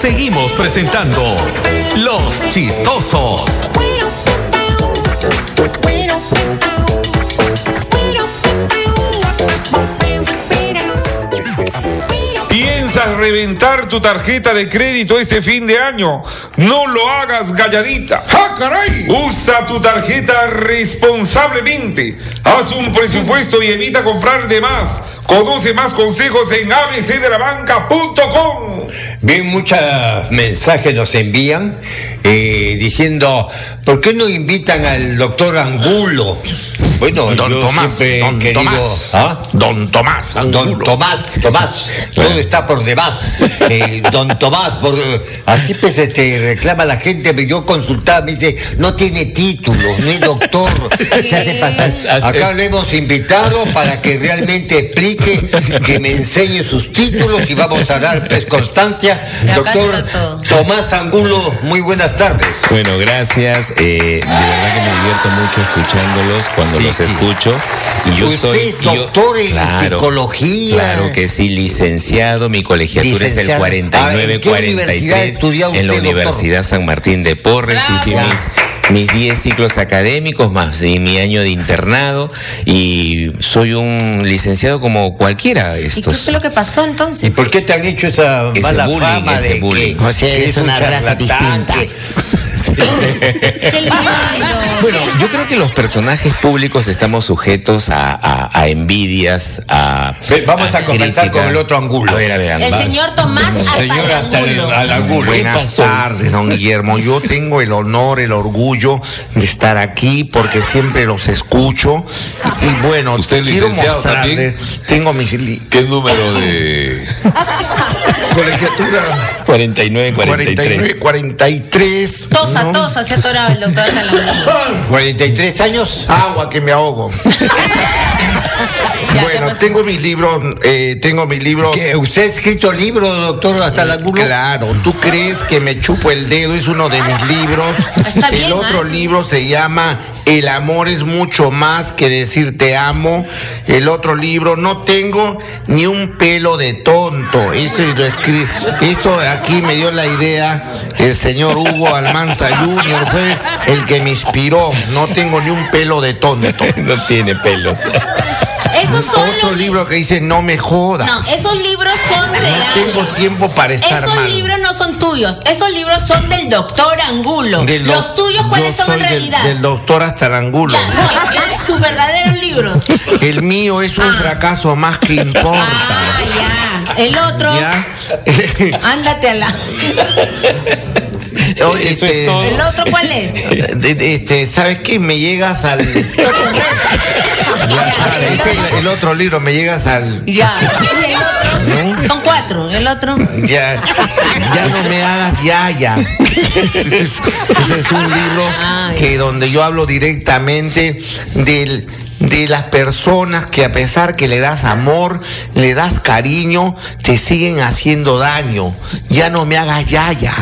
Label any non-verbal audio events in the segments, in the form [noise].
Seguimos presentando Los Chistosos. ¿Piensas reventar tu tarjeta de crédito este fin de año? No lo hagas galladita. ¡Ah, caray! Usa tu tarjeta responsablemente. Haz un presupuesto y evita comprar de más. Conoce más consejos en abcdelabanca.com. Bien, muchos mensajes nos envían eh, diciendo, ¿por qué no invitan al doctor Angulo? Bueno, Don Tomás, don querido- Tomás, ¿Ah? don Tomás, Don. Tomás, Tomás, todo está por demás. Eh, don Tomás, por, así pues este, reclama la gente, pero yo consultaba, me dice, no tiene título, no es doctor, [laughs] se hace pasar. Acá lo hemos invitado para que realmente explique, que me enseñe sus títulos y vamos a dar pues constancia. Acá Doctor. Tomás Angulo, muy buenas tardes. Bueno, gracias. eh, de verdad que me divierto mucho escuchándolos cuando Sí, los sí. escucho. Y yo Usted soy y yo- doctor en psicología. Claro que sí, licenciado. Mi colegiatura es el Licenciado. Ah, ¿en qué universidad 49-43 estudió en la usted, doctor? Universidad San Martín de Porres. Mis mis 10 ciclos académicos más de mi año de internado y soy un licenciado como cualquiera de ¿Y qué estos. fue lo que pasó ¿Y entonces? por qué te han hecho esa Ese mala bullying, fama ese de bullying. que, O sea, que es una raza distinta. que- Qué lindo. Bueno, yo creo que los personajes públicos estamos sujetos a, a- a envidias, a. Vamos a conversar crítica. con el otro Angulo. A ver, a ver, El señor Tomás Señor hasta el, al Angulo. ¿Qué Buenas pasó? tardes, don Guillermo. Yo tengo el honor, el orgullo de estar aquí porque siempre los escucho. Y bueno, ¿Usted quiero mostrarle, tengo mis ¿Qué número de.? [laughs] colegiatura 49, 49, 43. 43. Tosa, ¿no? tosa, se atoraba el doctor Apalangulo. [laughs] 43 años. Agua que me ahogo. [laughs] Ya, ¿qué bueno, tengo mis libros, eh, tengo mis libros. ¿Que ¿Usted ha escrito libro, doctor, hasta el Angulo? Claro, ¿tú crees que me chupo el dedo? Es uno de mis libros. Está bien, el otro ah, sí. libro se llama El amor es mucho más que decir te amo. El otro libro, no tengo ni un pelo de tonto. Eso, eso aquí me dio la idea el señor Hugo Almanza Jr. Fue el que me inspiró. No tengo ni un pelo de tonto. [laughs] No tiene pelos. Esos son Otro los- libro que dice no me jodas. No, esos libros son No tengo reales. tiempo para estar Esos mal. libros no son tuyos, esos libros son del doctor Angulo. Del Los tuyos, ¿cuáles yo son en del- realidad? Del, doctor hasta el angulo. Ya, no, ya, tus verdaderos libros. [laughs] El mío es un Ah. fracaso más que importa. Ah, ya. El otro, ¿Ya? ándate a la. [laughs] Oye, Eso es este, todo. ¿El otro cuál es? de- [laughs] de- este, ¿Sabes qué? Me llegas al. [laughs] Ya sabes, ese el, el otro libro, me llegas al. Ya. ¿Y el otro? Son cuatro. El otro. Ya, ya no me hagas ya, ya. Ese es, ese es un libro Ay. que donde yo hablo directamente del de las personas que a pesar que le das amor, le das cariño, te siguen haciendo daño. Ya no me hagas ya, ya.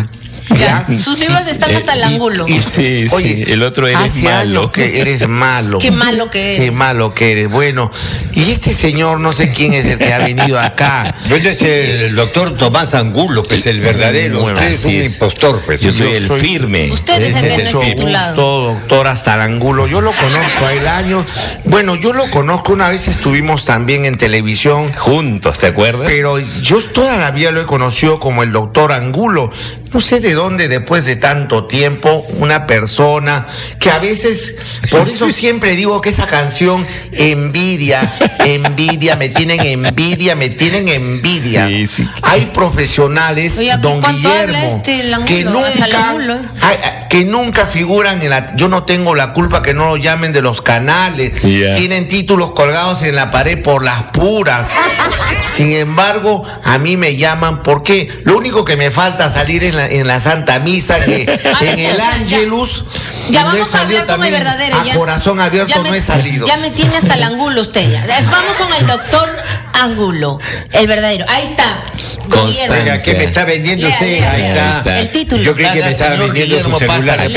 Ya. Sus libros están hasta el ángulo. y- Sí, sí, el otro eres hace malo. años que eres malo. [laughs] Qué malo que eres. Qué malo que eres. Bueno, y este señor, no sé quién es el que ha venido acá. [laughs] Bueno, es el doctor Tomás Angulo, pues el verdadero. Bueno, Usted es un es. impostor, pues. Yo soy Yo el soy- firme. Usted es el que no Mucho es titulado. gusto, doctor Astarangulo. Yo lo conozco a él años. Bueno, yo lo conozco, una vez estuvimos también en televisión, Juntos, ¿te acuerdas? pero yo toda la vida lo he conocido como el doctor Angulo. No sé de dónde después de tanto tiempo una persona que a veces, por eso [laughs] siempre digo que esa canción envidia, envidia, me tienen envidia, me tienen envidia. Sí, sí. Hay profesionales, Oye, don ¿cuánto habla Guillermo, este, que nunca, que nunca figuran en la. Yo no tengo la culpa que no lo llamen de los canales. Tienen títulos colgados en la pared por las puras. [laughs] Sin embargo, a mí me llaman porque lo único que me falta salir en la, en la Santa Misa, que [laughs] en el ya, ya. Angelus. Ya no he vamos a hablar con el también. verdadero. A ya- corazón abierto ya me- no he salido. Ya me tiene hasta el ángulo usted. Vamos con el doctor Angulo, el verdadero. Ahí está. Constancia. Oiga, ¿qué me está vendiendo Lea, usted? lea, Ahí lea. está. El título. Yo creí que me estaba vendiendo Guillermo, su celular. Ahí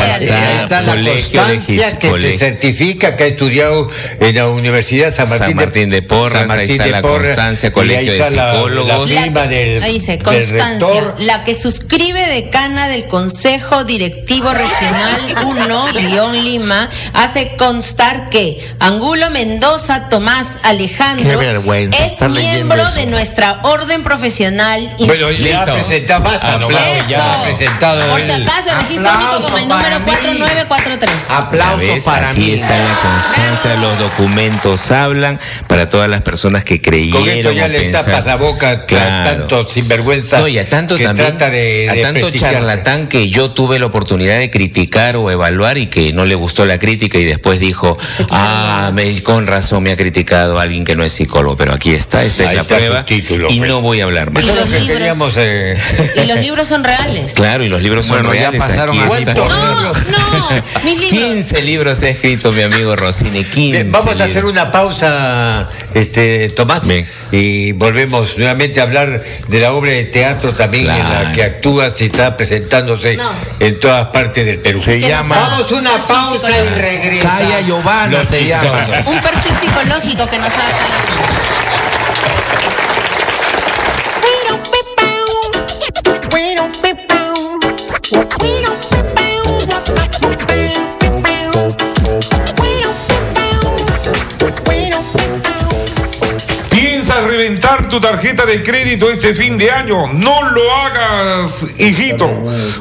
está la Colegio de constancia que se colegio. certifica que ha estudiado en la Universidad San Martín, San Martín de Porres, San ahí Martín está de la Porres, constancia, y ahí Colegio de está la-. La, firma del, ahí dice, del Constancia, rector. la que suscribe decana del Consejo Directivo Regional 1-Lima, hace constar que Angulo Mendoza Tomás Alejandro es miembro eso. de nuestra orden profesional. Bueno, Listo. presentado, nomás, Eso. ya presentado. Por si el- acaso, registro único Aplauso como el número mí. 4943. Aplauso ¿Ves? para Aquí mí. está la constancia, los documentos hablan para todas las personas que creyeron. Con esto ya le pensaron- tapas la boca a Claro. tanto sinvergüenza No, y a tanto que también, trata de, a de tanto charlatán que yo tuve la oportunidad de criticar o evaluar y que no le gustó la crítica y después dijo, ah, me, con razón me ha criticado alguien que no es psicólogo, pero aquí está, esta es la está prueba título, y pues. no voy a hablar más. Y los lo que libros. queríamos. eh, [laughs] Y los libros son reales. Claro, y los libros son Bueno, ya reales. pasaron aquí por- No, no, mis libros. 15 libros ha escrito mi amigo Rossini, 15. Bien, vamos a hacer una pausa, este Tomás, Bien. y volvemos nuevamente a hablar de la obra de teatro también en la que actúas y está presentándose No. en todas partes del Perú. Se llama- Vamos una un perfil pausa y psicológico. regresa. Calla Giovanna se llama. Un perfil psicológico que nos haga tu tarjeta de crédito este fin de año? No lo hagas, hijito.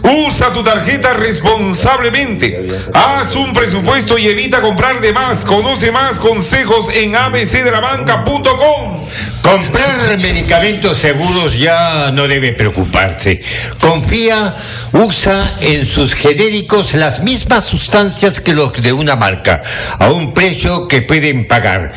Usa tu tarjeta responsablemente. Haz un presupuesto y evita comprar de más. Conoce más consejos en abcdelabanca.com. Comprar medicamentos seguros ya no debe preocuparse. Confía, usa en sus genéricos las mismas sustancias que los de una marca, a un precio que pueden pagar.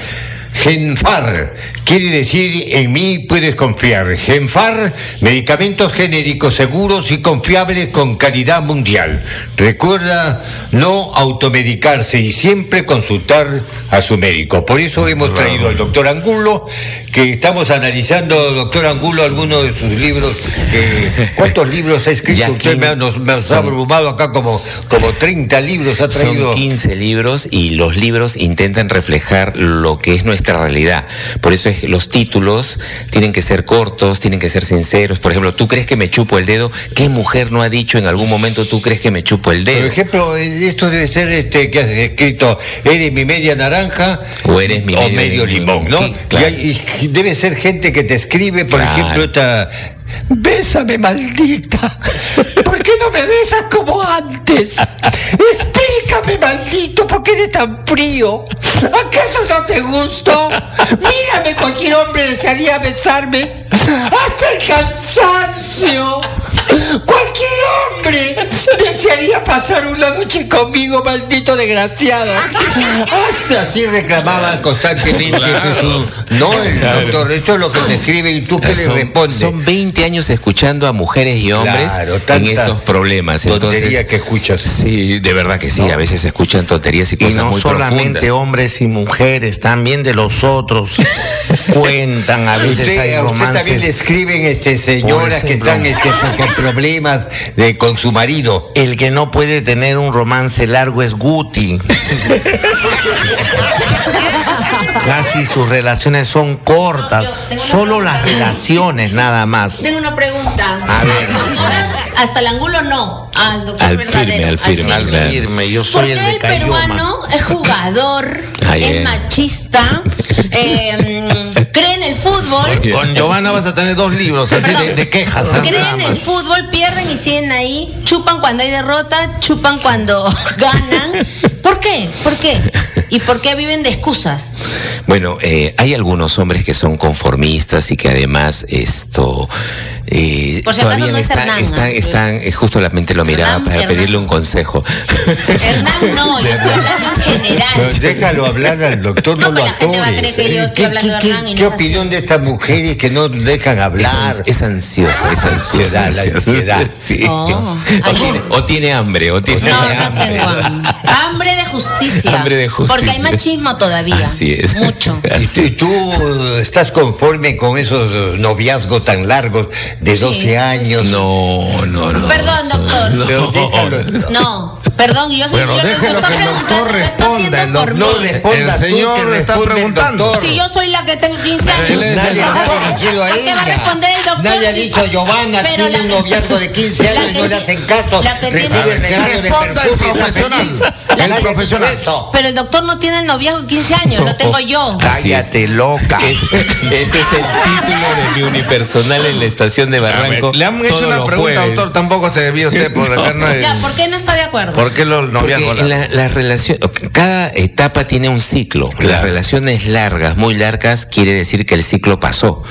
Genfar quiere decir en mí puedes confiar. Genfar, medicamentos genéricos seguros y confiables con calidad mundial. Recuerda no automedicarse y siempre consultar a su médico. Por eso hemos traído al doctor Angulo, que estamos analizando, doctor Angulo, algunos de sus libros. que- ¿Cuántos libros ha escrito usted? Me ha, nos, me ha abrumado acá como, como 30 libros ha traído. Son 15 libros y los libros intentan reflejar lo que es nuestra realidad. Por eso es que los títulos tienen que ser cortos, tienen que ser sinceros. Por ejemplo, ¿tú crees que me chupo el dedo? ¿Qué mujer no ha dicho en algún momento tú crees que me chupo el Por dedo? ejemplo, eh, esto debe ser este que has escrito, eres mi media naranja O eres mi o medio medio limón. limón, ¿no? Claro. Y, hay- y debe ser gente que te escribe, por Claro. ejemplo, esta Bésame, maldita. ¿Por qué no me besas como antes? Explícame, maldito, ¿por qué eres tan frío? ¿Acaso no te gusto? Mírame, cualquier hombre desearía besarme hasta el cansancio. Cualquier hombre desearía pasar una noche conmigo, maldito desgraciado. Así- Así reclamaban constantemente. que su- no, el doctor, esto es lo que te escribe y tú qué le respondes. son 20 años escuchando a mujeres y hombres Claro, en estos problemas. Entonces, tonterías que escuchas. Sí, de verdad que sí. A veces se escuchan tonterías y Y cosas no muy solamente profundas. hombres y mujeres, también de los otros. [laughs] Cuentan, a veces Usted, hay a usted también le romances. escriben este, señoras que están este, problemas de- con su marido. El que no puede tener un romance largo es Guti. Casi sus relaciones son cortas, solo las relaciones nada más. Tengo una pregunta. A ver. Hasta el ángulo no. Al doctor Al verdadero. firme, al firme, Al firme, yo ¿Por soy el de el Cayoma. peruano es jugador, [laughs] Ay, es eh. machista, eh, [laughs] cree en el fútbol? Con Giovanna vas a tener dos libros así de, de quejas. ¿ah? Creen en el fútbol, pierden y siguen ahí, chupan cuando hay derrota, chupan cuando [laughs] ganan. ¿Por qué? ¿Por qué? ¿Y por qué viven de excusas? Bueno, eh, hay algunos hombres que son conformistas y que además esto eh, Por si acaso todavía no es están, Hernán, están, ¿no? están- eh, justo la mente lo miraba Hernán, para Hernán. pedirle un consejo. Hernán no, yo estoy hablando en general. déjalo hablar al doctor, no, No, lo pues la gente va a atores. creer que yo estoy ¿Qué, hablando de qué- Hernán y no qué opinión de estas mujeres que no dejan hablar? es ansiosa, es ansiosa. ansiedad, la ansiedad. [laughs] Sí. Oh. O, tiene, o tiene hambre, o tiene No, hambre. no tengo hambre. Hambre hambre de justicia. Hambre de justicia. Porque hay machismo todavía. Así es. Mucho. [laughs] ¿Y tú, y tú, estás conforme con esos noviazgos tan largos de 12 años? No, no, no. Perdón, doctor. No. No, perdón, yo soy Bueno, yo lo déjelo estoy que el doctor preguntando, está responda, haciendo el por No mí. respondas El tú, señor que está preguntando. doctor. Si yo soy la que tengo 15 Él es años. Nadie dirigido a ¿Por qué va a ella. responder el doctor? Nadie ha dicho Giovanna Pero tiene un que- noviazgo de 15 la años y que no le hacen caso. la que tiene- regalo de responda el perfume, está profesional. El Nadie profesional. Pero el doctor no tiene el noviazgo de 15 años, lo tengo yo. [laughs] Cállate, loca. Es- ese es el título de mi unipersonal en la estación de Barranco. Le han hecho una pregunta, doctor. Tampoco se debió usted por [laughs] acá. No es- Ya, ¿por qué no está de acuerdo? ¿Por qué los Porque noviazgos? la, la relación, cada etapa tiene un ciclo. Las relaciones largas, muy largas, quiere decir que el ciclo pasó.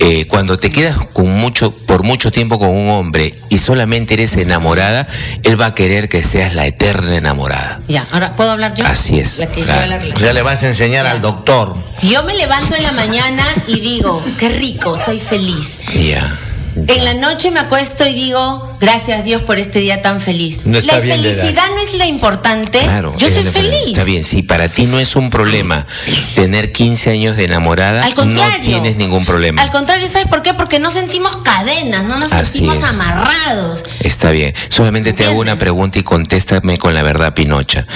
Eh, cuando te quedas con mucho, por mucho tiempo con un hombre y solamente eres enamorada, él va a querer que seas la eterna enamorada. Ya, ahora puedo hablar yo. Así es, La que claro. lleva la relación. Ya le vas a enseñar al doctor. Yo me levanto en la mañana y digo, qué rico, soy feliz. Ya. En la noche me acuesto y digo, gracias Dios por este día tan feliz. No la felicidad no es la importante. Claro, yo soy feliz. Está bien, si para ti no es un problema tener 15 años de enamorada, Al contrario. no tienes ningún problema. Al contrario, ¿sabes por qué? Porque no sentimos cadenas, no nos Así sentimos es. amarrados. Está bien. Solamente te hago una pregunta y contéstame con la verdad, Pinocha.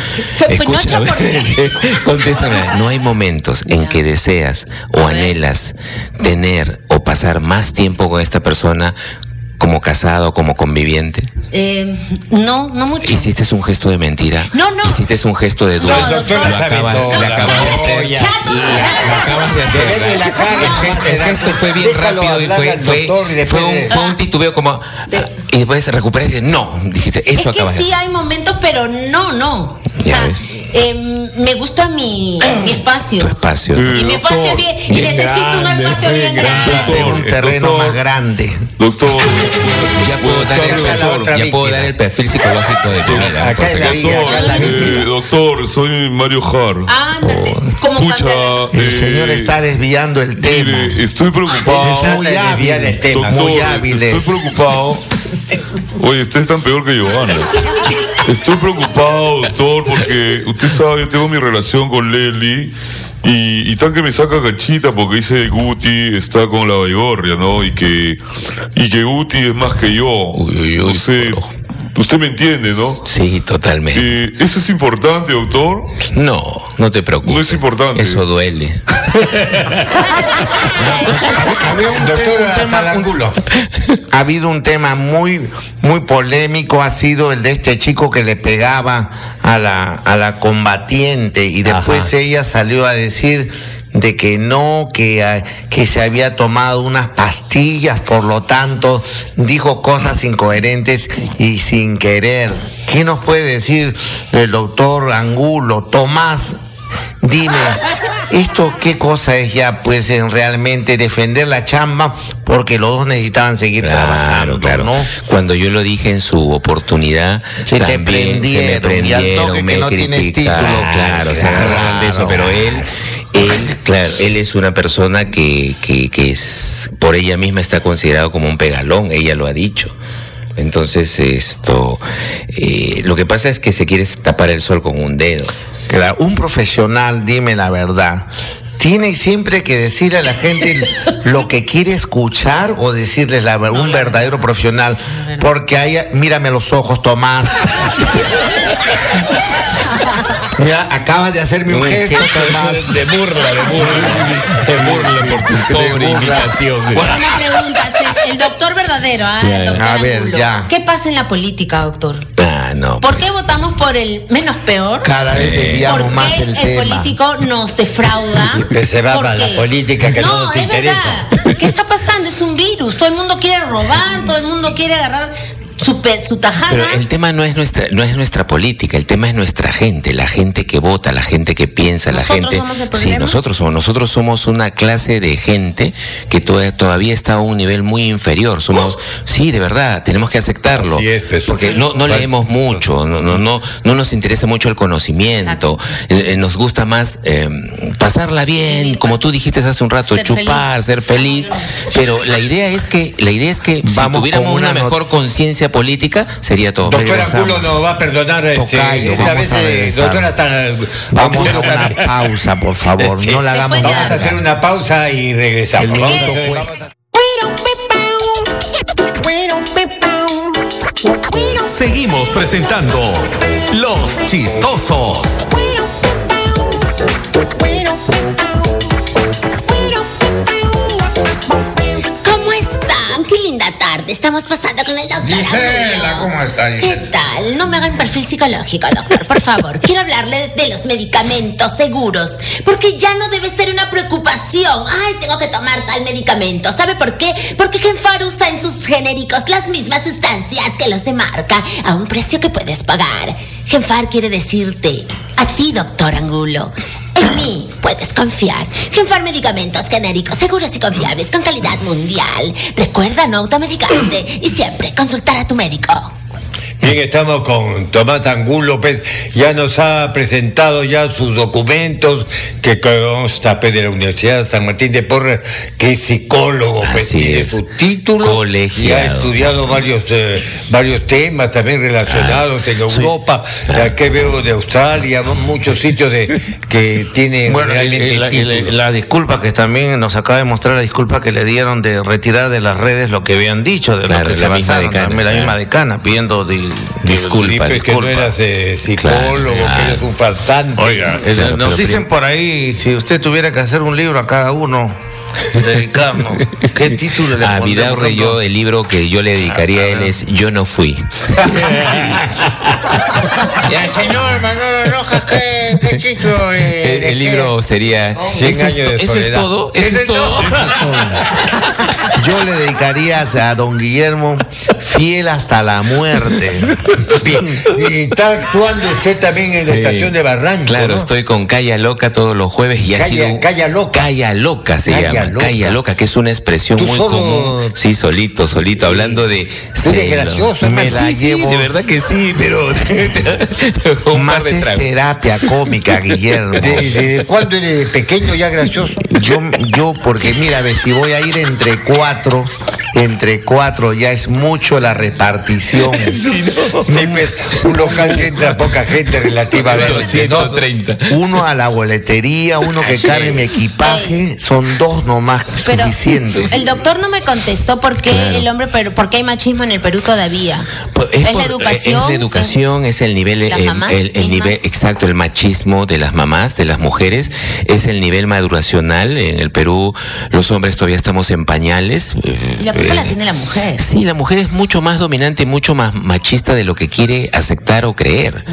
¿Qué, Pinocha, por qué? [laughs] contéstame. No hay momentos en Ya. que deseas o anhelas tener o pasar más tiempo con esta persona como casado, como conviviente. Eh, no, no mucho. Hiciste un gesto de mentira. No, no. Hiciste un gesto de duda. No, doctor. Lo acabas, lo acabas de hacer. Chato, Lo acabas de hacer. La El gesto- el nomás, gesto fue bien déjalo rápido y fue, fue, y fue un, de- fue un titubeo como. De- y después recuperé y dije, no, dijiste, eso es que acabas de sí hay momentos, pero no, no. Ya o sea, ves. eh, me gusta mi, mi espacio. tu espacio. Y mi espacio es bien, y Bien necesito un grande, espacio bien bien grande. Este es un Doctor, terreno doctor. más grande. Doctor, Ya puedo dar el perfil, ya puedo dar el perfil psicológico de mi vida. Acá la vida, acá es la vida. eh, doctor, soy Mario Jar. Ándale, como Candela. El eh, señor está desviando el tema. Mire, estoy preocupado. Es muy hábil. el tema. Doctor, Muy hábil estoy es. preocupado. [laughs] Oye, usted es tan peor que Giovanna. Estoy preocupado, doctor, porque usted sabe, yo tengo mi relación con Leli y, y tan que me saca cachita porque dice Guti está con la Baigorria, ¿no? Y que, y que Guti es más que yo. Uy, uy, uy, no sé, usted me entiende, ¿no? Sí, totalmente. Eh, ¿Eso es importante, doctor? No, no te preocupes. No es importante. Eso duele. Había un, Doctor, un tema- ha habido un tema muy muy polémico ha sido el de este chico que le pegaba a la a la combatiente y después Ajá. ella salió a decir de que no, que, ah, que se había tomado unas pastillas, por lo tanto dijo cosas incoherentes y sin querer. ¿Qué nos puede decir el doctor Angulo, Tomás? Dime, ¿esto qué cosa es ya, pues, en realmente defender la chamba? Porque los dos necesitaban seguir Claro, trabajando, claro. ¿no? Cuando yo lo dije en su oportunidad, Se te también se me prendieron, y al toque prendieron, que me no tienes título, Claro, se claro. agarran de eso, pero él, él, claro, él es una persona que, que, que es, por ella misma está considerado como un pegalón, ella lo ha dicho. Entonces, esto, eh, lo que pasa es que se quiere tapar el sol con un dedo. Claro, un profesional, dime la verdad, tiene siempre que decirle a la gente lo que quiere escuchar o decirles la un verdadero profesional. Porque hay, mírame los ojos, Tomás. Mira, acabas de hacerme un gesto, Tomás. De burla, de burla. De burla por tu pobre imitación. Una pregunta, el doctor verdadero, ah, el doctor A ver, Angulo. ya. ¿Qué pasa en la política, doctor? Ah, no. ¿Por pues. qué votamos por el menos peor? Cada vez ¿Por desviamos qué más el, el, tema. político nos defrauda? [laughs] Que se va ¿Por para la política que no nos es interesa. verdad. ¿Qué está pasando? Es un virus. Todo el mundo quiere robar, todo el mundo quiere agarrar su, pe- su tajada. Pero el tema no es nuestra, no es nuestra política, el tema es nuestra gente, la gente que vota, la gente que piensa, la ¿Nosotros gente. somos el sí, nosotros somos, nosotros somos una clase de gente que to- todavía está a un nivel muy inferior. Somos, sí, de verdad, tenemos que aceptarlo. Así es, porque no, no leemos mucho, no, no, no, no nos interesa mucho el conocimiento. Eh, eh, nos gusta más eh, pasarla bien, como tú dijiste hace un rato, Ser chupar, feliz. ser feliz. Pero la idea es que, la idea es que Vamos si tuviéramos una mejor conciencia política, sería todo. Doctor Angulo nos va a perdonar Tocayo, esta vamos vez, a eh, regresar. doctora está Vamos a Angulo una pausa, por favor. Sí. No la hagamos Vamos a hacer una pausa y regresamos. Es Vamos a que- hacer- vamos a- Seguimos presentando Los Chistosos. Estamos pasando con el doctor. Gisela. ¿cómo está, ¿Qué tal? No me hagan perfil psicológico, doctor, por favor. [laughs] Quiero hablarle de los medicamentos seguros, porque ya no debe ser una preocupación. Ay, tengo que tomar tal medicamento. ¿Sabe por qué? Porque Genfar usa en sus genéricos las mismas sustancias que los de marca, a un precio que puedes pagar. Genfar quiere decirte, a ti, doctor Angulo. En mí puedes confiar. Genfar medicamentos genéricos, seguros y confiables, con calidad mundial. Recuerda no automedicarte y siempre consultar a tu médico. Bien, estamos con Tomás Angulo, pues, ya nos ha presentado ya sus documentos, que consta pues, de la Universidad de San Martín de Porres, que es psicólogo, pues, Así tiene es. su título, Colegiado. y ha estudiado varios, eh, varios temas también relacionados Ah, en Europa, que veo de Australia, muchos sitios de, que Bueno, y- realmente y la, y la- la disculpa que también nos acaba de mostrar la disculpa que le dieron de retirar de las redes lo que habían dicho, de Claro, lo que se la misma basaron, decana, la misma decana, pidiendo di- Disculpas. Que no eras eh, psicólogo, Claro, que eres un falsante. Oiga, Claro, nos dicen por ahí, si usted tuviera que hacer un libro a cada uno, dedicarnos, [laughs] ¿qué título le A Vidaurre yo el libro que yo le dedicaría a él es Yo no fui. [laughs] Ya, señor Manolo Rojas, ¿qué, qué título? eh, El, libro sería Cien ¿Eso, es, de eso es todo? ¿Eso Eso es todo? Eso es todo. [laughs] Yo le dedicaría a don Guillermo fiel hasta la muerte. Bien, y está actuando usted también en la estación de Barranco. Claro, ¿no? estoy con Calla Loca todos los jueves y ha Calla- sido un- Calla Loca. Calla Loca se Calla llama. Loca. Calla Loca, que es una expresión muy solo- común. Sí, solito, solito, hablando de. Tú eres gracioso, me hermano. sí, sí, llevo- de verdad que sí, pero. [laughs] Más es terapia cómica, [laughs] Guillermo. ¿De- ¿Desde cuándo eres pequeño ya gracioso? Yo, yo, porque mira, ve, si voy a ir entre cuatro, entre cuatro ya es mucho la repartición. [laughs] Sí, pues, un local que entra poca gente relativamente. ¿no? 230. Uno a la boletería, uno que cargue mi equipaje, son dos nomás Pero suficientes. el doctor no me contestó por qué Claro. el hombre, per- por qué hay machismo en el Perú todavía. Pues es, por- la educación. Es la educación, es el nivel, Las eh, mamás el, el nivel, exacto, el machismo de las mamás, de las mujeres, es el nivel maduracional. En el Perú, los hombres todavía estamos en pañales. eh, culpa eh, la tiene la mujer. Sí, la mujer es mucho más dominante y mucho más machista de lo que quiere aceptar o creer.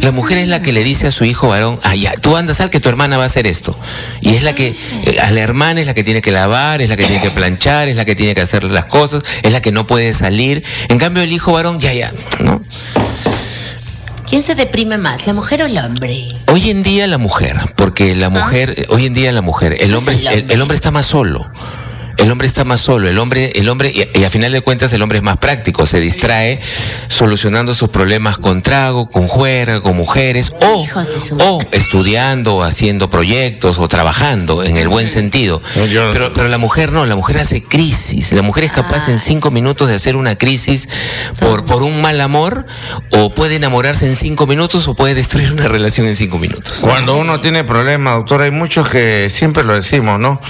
La mujer es la que le dice a su hijo varón, ah, ya, tú andas al que tu hermana va a hacer esto. Y es la que, eh, a la hermana es la que tiene que lavar, es la que tiene que planchar, es la que tiene que hacer las cosas, es la que no puede salir. En cambio, el hijo varón, ya, ya, ¿no? ¿Quién se deprime más, la mujer o el hombre? Hoy en día la mujer, porque la mujer, eh, hoy en día la mujer, el hombre, el el, hombre. el hombre está más solo. El hombre está más solo, el hombre, el hombre, y, y a final de cuentas el hombre es más práctico, se distrae solucionando sus problemas con trago, con juerga, con mujeres, o, o estudiando, haciendo proyectos, o trabajando, en el buen sentido. Pero, pero la mujer no, la mujer hace crisis, la mujer es capaz en cinco minutos de hacer una crisis por, por un mal amor, o puede enamorarse en cinco minutos, o puede destruir una relación en cinco minutos. Cuando uno tiene problemas, doctor, hay muchos que siempre lo decimos, ¿no?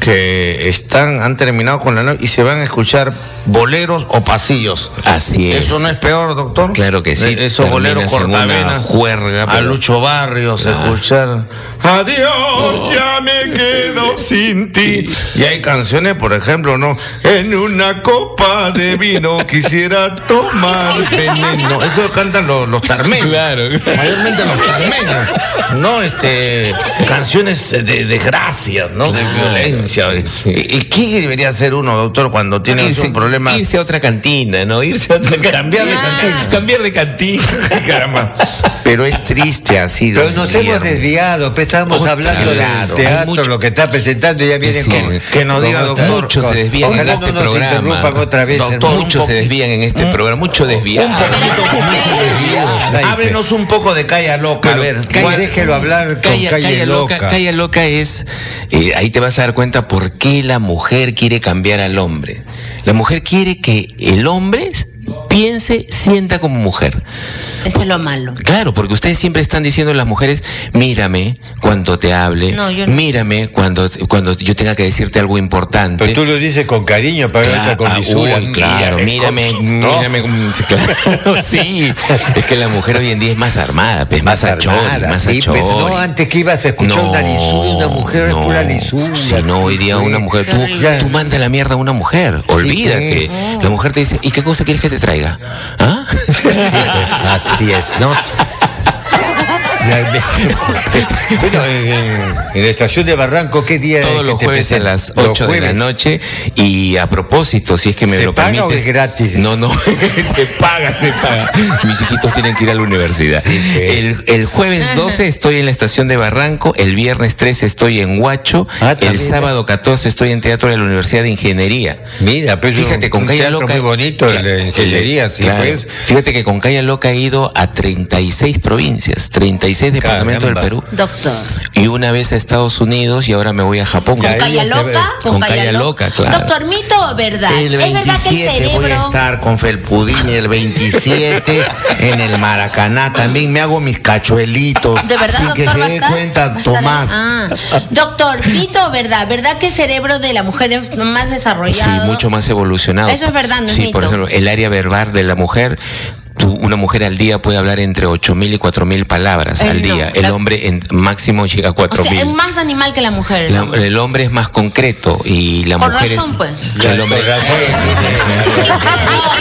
Que están, han terminado con la noche y se van a escuchar boleros o pasillos. Así es. ¿Eso no es peor, doctor? Claro que sí. Esos boleros cortavenas. juerga, A pero- Lucho Barrios, escuchar. Adiós, ya me quedo sin ti. Y hay canciones, por ejemplo, ¿no? En una copa de vino quisiera tomar veneno. Eso cantan los, los tarmeños. Claro. Mayormente los tarmeños. No, este. Canciones de desgracias, ¿no? De violencia. ¿Y, y qué debería hacer uno, doctor, cuando tiene irse, un problema? Irse a otra cantina, ¿no? Irse a otra cantina. Cambiar de cantina. Cambiar de cantina. [laughs] Caramba. Pero es triste así. Pero nos Guillermo. hemos desviado, pues estábamos Otra hablando del Hay teatro, mucho- lo que está presentando, y ya vienen Sí, con. que nos diga, doctor. otra- Muchos se desvían en este no nos programa. interrumpan otra vez, Doctor, hermano. un Muchos se desvían en este programa, mucho desviado. Ay, Háblenos un poco de Calla Loca, a ver. Calla, ¿cuál- déjelo hablar con Calla, calle, calla loca. loca. Calla loca es, eh, ahí te vas a dar cuenta por qué la mujer quiere cambiar al hombre. La mujer quiere que el hombre piense, sienta como mujer. Eso es lo malo. Claro, porque ustedes siempre están diciendo a las mujeres, mírame cuando te hable, No, yo no. mírame cuando, cuando yo tenga que decirte algo importante. Pero tú lo dices con cariño, para Claro, con ah, lisura. uy, claro, mírame, con- ¿no? mírame, [laughs] mm, sí, claro, [laughs] sí, es que la mujer hoy en día es más armada, pues, más, Más armada, más sí, pues, no, antes que ibas a escuchar una lisura, una mujer es pura lisura. Si no, hoy día una mujer, tú, tú manda la mierda a una mujer, olvídate. pues. La mujer te dice, ¿y qué cosa quieres que te traiga? ¿Ah? [laughs] Así es, ¿no? Bueno, en, en la estación de Barranco, ¿qué día es Todos que los te jueves a presentan? las Los 8 de la noche. Y a propósito, si es que me ¿Se lo paga permites. o es gratis? No, no, [laughs] se paga, se paga. Mis hijitos tienen que ir a la universidad. pues. el, el jueves 12 estoy en la estación de Barranco, el viernes 13 estoy en Huacho, Ah, el sábado 14 estoy en Teatro de la Universidad de Ingeniería. Mira, pues Fíjate, un- con un Calla teatro Loca. muy bonito, el de ingeniería, sí, claro. pues. Fíjate que con Calla Loca he ido a 36 provincias, 36 departamentos del. Perú. Doctor. Y una vez a Estados Unidos y ahora me voy a Japón. ¿Con Calla Loca? con Calla Loca, claro. Doctor, ¿mito o verdad? El ¿Es verdad que el 27 voy a cerebro... estar con Felpudín y el 27 en el Maracaná. También me hago mis cachuelitos. ¿De verdad, sin doctor? que se dé cuenta. Tomás. Ah. Doctor, ¿mito o verdad? ¿Verdad que el cerebro de la mujer es más Sí, desarrollado? mucho más evolucionado. Eso es verdad, no es Sí, mito. por ejemplo, el área verbal de la mujer, tú- una mujer al día puede hablar entre 8.000 y 4.000 palabras Él al no, día. El la- hombre en máximo llega a O sea, es 4.000. más animal que la mujer. La- el hombre es más concreto y la Con mujer razón, es. pues. El hombre, Con razón. [laughs]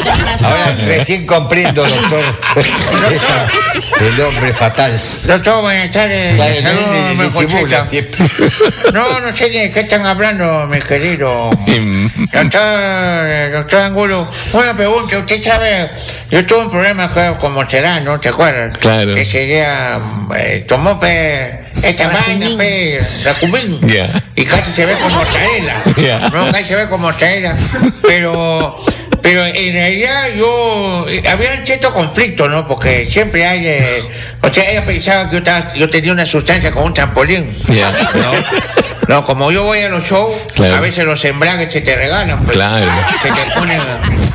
No, con razón. Ahora recién comprendo, doctor. [laughs] el hombre fatal. Doctor, buenas tardes. Vale, Saludos, no. No, no sé ni de qué están hablando, mi querido. [laughs] Doctor, doctor Angulo, una pregunta. Usted sabe, yo tuve un problema acá con Monserrat, ¿no? ¿Te acuerdas? Claro. Ese día eh, tomó pe, esta vaina, pe, racumín. Ya. Y casi se ve como mortadela. [laughs] Ya. No, casi se ve como mortadela. Pero, pero en realidad yo, eh, había un cierto conflicto, ¿no? Porque siempre hay, eh, o sea, ella pensaba que yo, estaba- yo tenía una sustancia como un trampolín. Ya. ¿no? No, como yo voy a los shows, Claro. a veces los embragues se te regalan. pues. Claro. Se te ponen,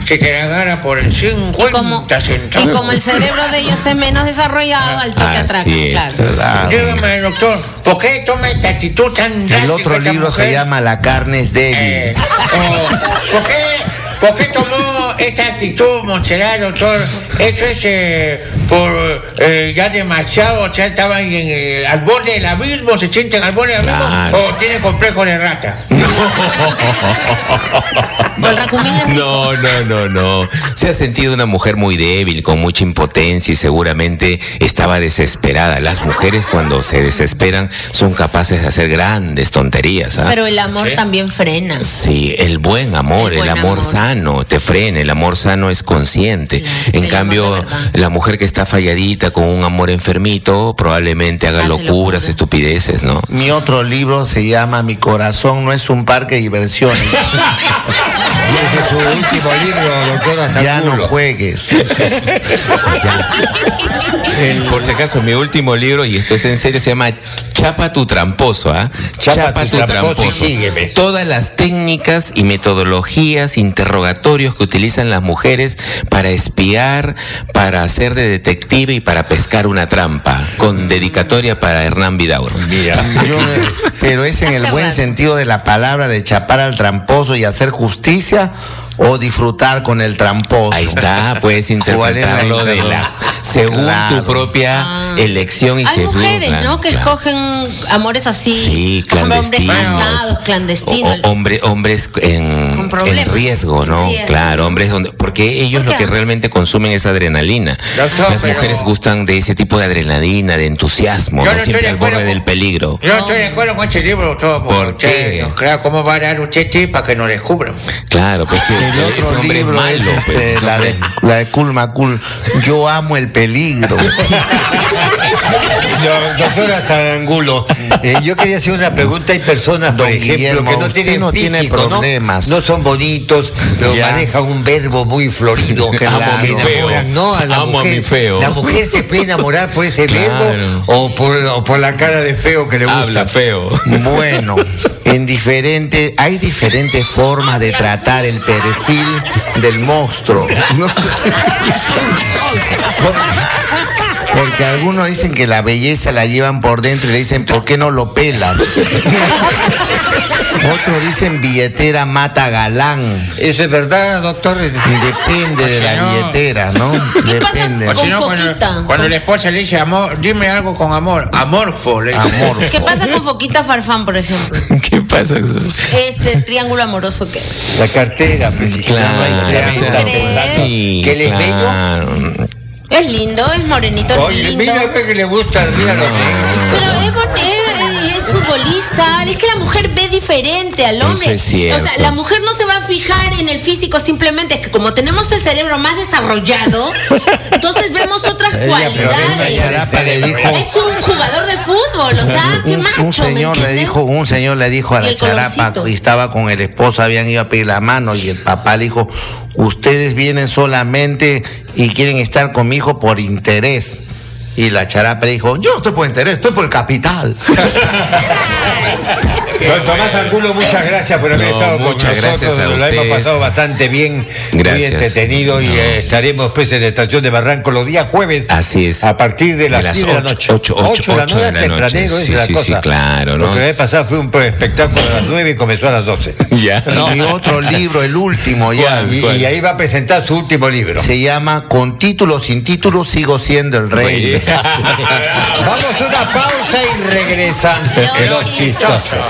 se te regalan por el 50 Y como, centavos. y como el cerebro de ellos es menos desarrollado, al toque atracan, Así es. claro. Dígame, doctor, ¿por qué toma esta actitud tan El otro libro se llama La carne es débil. Eh, o, ¿por, qué, ¿Por qué tomó esta actitud, Montserrat, doctor? Eso es eh, por eh, ya demasiado, o sea, estaba en, eh, al borde del abismo, se sienten al borde del abismo, Claro. o tiene complejo de rata. No, [laughs] no, no, no. Se ha sentido una mujer muy débil, con mucha impotencia y seguramente estaba desesperada. Las mujeres cuando se desesperan son capaces de hacer grandes tonterías. ¿ah? Pero el amor ¿Sí? también frena. Sí, el buen amor, El amor, amor. sano, te frena, el amor sano es consciente. Claro, en cambio, la mujer que está falladita con un amor enfermito probablemente haga Hace locuras, locura. estupideces, ¿no? Mi otro libro se llama Mi corazón no es un parque de diversiones. [laughs] Y ese es su último libro, doctor, hasta ya no culo. [laughs] Por si acaso, mi último libro, y esto es en serio, se llama Chapa tu tramposo, ¿ah? Chapa tu tramposo sígueme. Todas las técnicas y metodologías, interrogatorios que utilizan las mujeres para espiar, para hacer de detective y para pescar una trampa, con dedicatoria para Hernán Vidaur. Mira. Yo pero es en el buen sentido de la palabra de chapar al tramposo y hacer justicia o disfrutar con el tramposo. Ahí está, puedes [laughs] ¿Cuál es la interpretarlo de la, según Claro. tu propia Ah. elección y Hay según- mujeres, claro, ¿no? Que claro. escogen amores así. Sí, ejemplo, hombres clandestinos. casados, clandestinos. O- o- hombre- hombres en, en riesgo, ¿no? Riesgo. Claro, hombres donde. Porque ellos ¿Por lo que realmente consumen es adrenalina. Doctor, Las pero- mujeres gustan de ese tipo de adrenalina, de entusiasmo, ¿no? no siempre al borde con- del peligro. Yo no estoy de acuerdo con este libro, doctor. porque ¿Por usted, qué? no, claro, ¿cómo va a dar usted tip para que nos descubran? Claro, pues que El otro libro es pues, este, la, de, la de Cool Macul. Yo amo el peligro. No, doctora Tarangulo, eh, yo quería hacer una pregunta. Hay personas, por Don ejemplo, Guillermo, que no usted tienen no tiene físico, ¿no? problemas. No son son bonitos, pero Ya. manejan un verbo muy florido [laughs] que Amo a mi enamoran, feo. ¿no? A la Amo a mujer. mi feo. La mujer se puede enamorar por ese Claro. verbo o por, o por la cara de feo que le gusta. Habla feo. Bueno, en diferente, hay diferentes formas de tratar el perfil del monstruo. ¿no? どうですか? Porque algunos dicen que la belleza la llevan por dentro y le dicen, ¿por qué no lo pelas? [laughs] Otros dicen billetera mata galán. ¿Eso es verdad, doctor? Depende de la No. billetera, ¿no? ¿Qué pasa Depende. O si Con no, cuando, foquita. cuando la esposa le dice amor, dime algo con amor. Amorfo, le dice. Amor. ¿Qué pasa con Foquita Farfán, por ejemplo? [laughs] ¿Qué pasa? Este triángulo amoroso que. La cartera, pues, Claro, la ¿tú venta crees? pensando sí, que él es bello. Es lindo, es morenito, es Oye, lindo. mira que le gusta, que- Pero es, es, es futbolista, es que la mujer ve diferente al hombre. Eso es cierto. O sea, la mujer no se va a fijar en el físico, simplemente es que como tenemos el cerebro más desarrollado, [laughs] entonces vemos otras Ella, cualidades. charapa le dijo, Es un jugador de fútbol, o sea, qué un, macho, un ¿me señor le dijo, un señor le dijo a la charapa colorcito. y estaba con el esposo, habían ido a pedir la mano y el papá le dijo, ustedes vienen solamente y quieren estar con mi hijo por interés. Y la charapa le dijo, yo no estoy por interés, estoy por el capital. [laughs] Don Tomás Angulo, muchas gracias por haber No, estado con muchas nosotros. gracias a Lo hemos pasado bastante bien, muy Gracias. entretenido y No. eh, estaremos pues en la estación de Barranco los días jueves. Así es. A partir de las, De las 10 de la noche. ocho, ocho, Ocho de la noche, de la tempranero noche. es Sí, la sí, cosa. sí, claro, ¿no? Porque la vez pasada fue un espectáculo a las 9 y comenzó a las 12. [laughs] Ya. Y otro libro, el último ya. Y, y ahí va a presentar su último libro. Se llama Con título o sin título sigo siendo el rey. [laughs] Vamos a una pausa y regresan Los chistosos.